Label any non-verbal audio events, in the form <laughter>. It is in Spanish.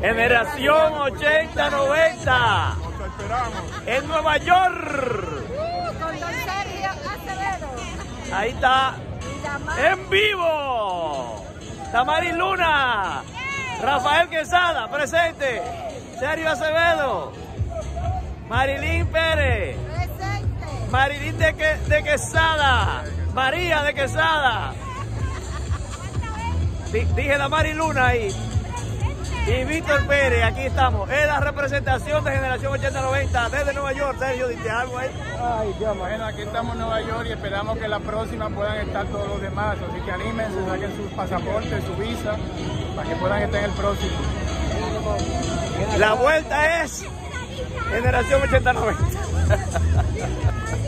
Generación 80-90. Nos esperamos. En Nueva York. Ahí está. En vivo. Tamari Luna. Rafael Quesada, presente. Sergio Acevedo. Marilyn Pérez. Presente. Marilyn de, que, de Quesada. María de Quesada. Di- dije la Mari Luna ahí. Y Víctor Pérez, aquí estamos. Es la representación de Generación 80-90 desde Nueva York. Sergio, diste algo ahí. Ay, Dios mío. Bueno, aquí estamos en Nueva York y esperamos que la próxima puedan estar todos los demás. Así que anímense, saquen sus pasaportes, su visa, para que puedan estar en el próximo. La vuelta es Generación 80-90. <laughs>